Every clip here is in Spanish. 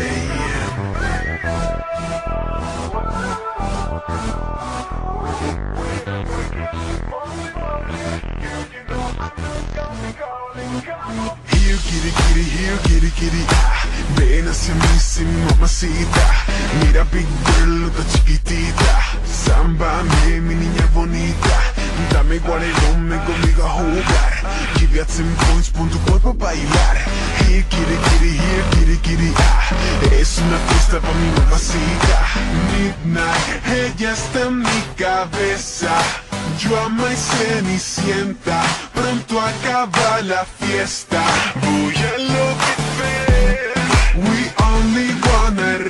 Here kitty here ah. Mira big girl, otra chiquitita. Samba, mi niña bonita. Dame guarelón, ven conmigo a jugar. Give you some points, pon tu cuerpo a bailar. Here, kitty, kitty, here, kitty, kitty, ah. Es una fiesta pa' mi mamacita. Midnight, ella está en mi cabeza. Yo amo y cenicienta, pronto acaba la fiesta. Voy a enloquecer. We only wanna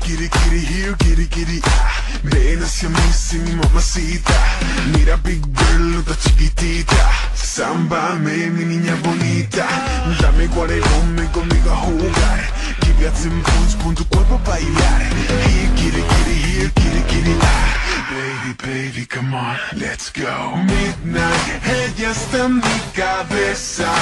kitty, kitty, here, ah. Sí, mi mamacita Mira, big girl, otra chiquitita Sámbame, mi niña bonita Dame guarelón, ven conmigo a jugar Give you some points, pon tu cuerpo a bailar Here, kitty, kitty, here, kitty, kitty ah. Let's go Midnight, ella está en mi cabeza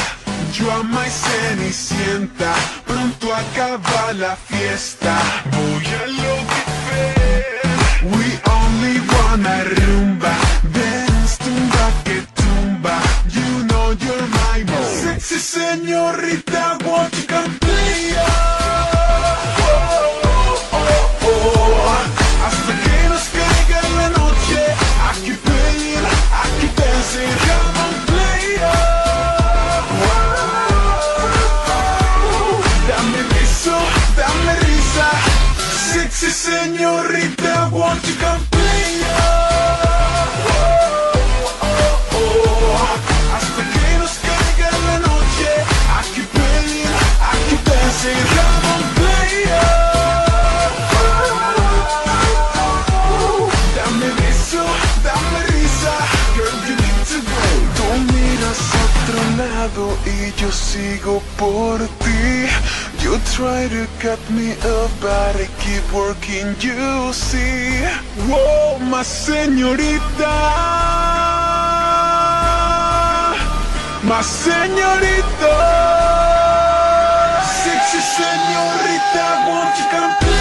yo amo y cenicienta, pronto acaba la fiesta. Voy a enloquecer. We only wanna rumba, dance tumba que tumba. You know you're my most sexy señorita, won't you come play? Señorita, won't you come play? Hasta que nos caiga la noche, aquí play, aquí dancing, come on play. Dame beso, dame risa, girl you need to go. Tú miras a otro lado y yo sigo por ti. You try to cut me up, but I keep working, you see. Wow, más señorita. Más señorita. Sexy señorita, won't you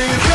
Hasta